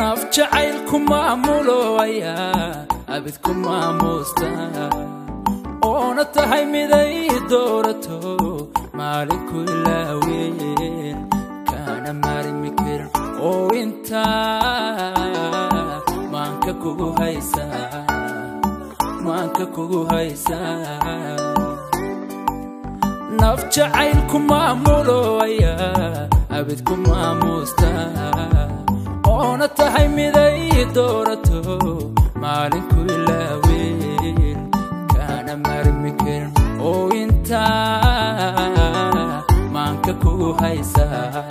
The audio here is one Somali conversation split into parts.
jacaylku maamulooya abidku maamuusta oona tahay miday doorato maalinku ilaaween kaana maarmi karin oo intaa maanka kugu haysaa maanka kugu haysaa naf jacaylku maamulooya abidku maamuusta oona tahay miday doorato maalinku ilaaween? Kaana maarmi karin oo intaa maanka kugu haysaa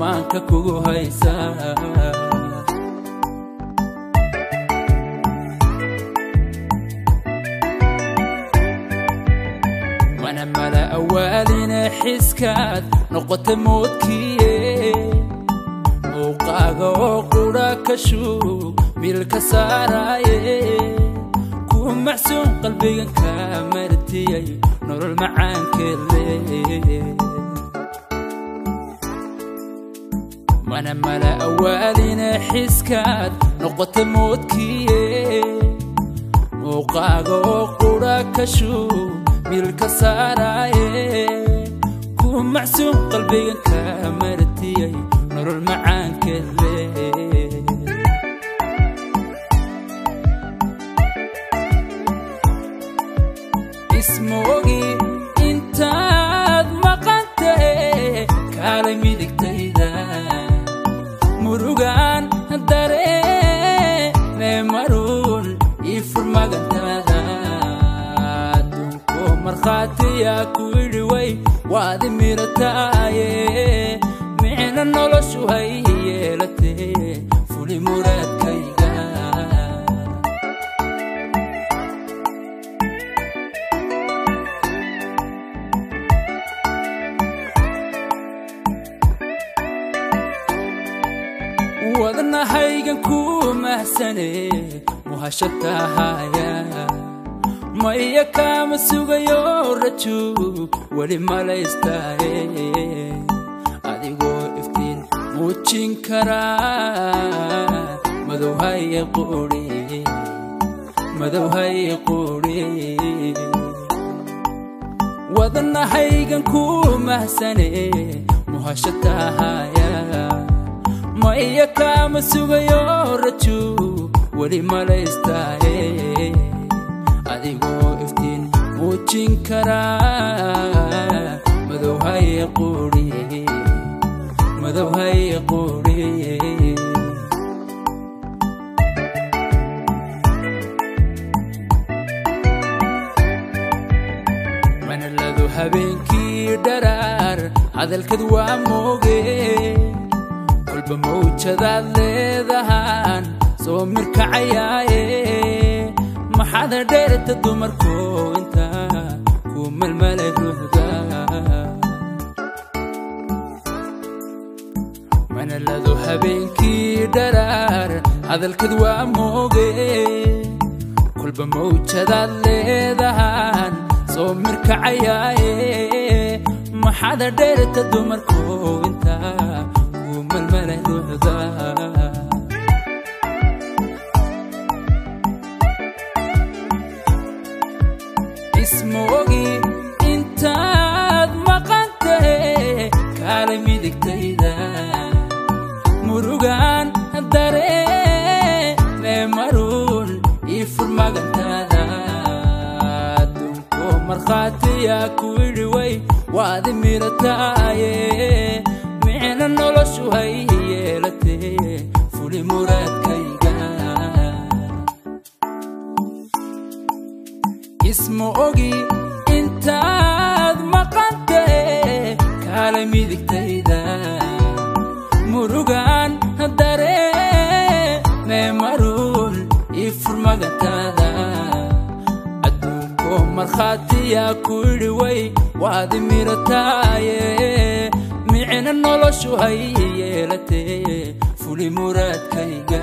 maanka kugu haysaa. Mana mala awaalina xiskaad noqota moodkiye asaagoo qura kashuu biilka saaraaye ku macsuun qalbigan ka martiyay nolol macaankeele mana mala awaalina xiskaad noqota moodkiye muuqaagoo qura kashuu biilka saaraaye ku macsuun qalbigan ka martiyay nolol macaankeele ismoogi intaad maqantahe kaalay midigtayda. Murugaan dareeme maruun ii furmagantaada adduunko markhaatiyaa ku idhi way waadi mirataaye micna noloshu hay yeelatee fuli muraadkayga. Wadnahaygan ku mahsane muhashatahaya maya kaama sugayo rajuu weli malaystaaye. Adigoo muujin karaa madowhaye quudhi madowhaye quudhi wadnahaygan ku mahsane muhashatahaya maya kaama sugayo rajuu weli malaystaaye adigoo iftiin muujin karaa madowhaye quudhi madowhaye quudhi manaladu habeenkii dharaar hadalkad waa mooge. Kolba mawjadaad leedahaan soo mirkacayaaye. Maxaad dheerta dumarko inta ku melmelay ruuxda manaladu habeenkii dharaar hadalkad waa mooge. Kolba mawjadaad leedahaan soo mirkacayaaye maxaad dheerta dumarko inta ku melmelay ruuxda ismoogi intaad maqantahe kaalay midigtayda murugaan dareeme maruun ii furmagantaada adduunko markhaatiyaa ku idhi way waadi mirataaye micna noloshu hay yeelatee fuli muraadkayga isma ogi intaad maqantahe kaalay midigtayda adduunko markhaatiyaa ku idhi way waadi mirataaye micna noloshu hay yeelatee fuli muraadkayga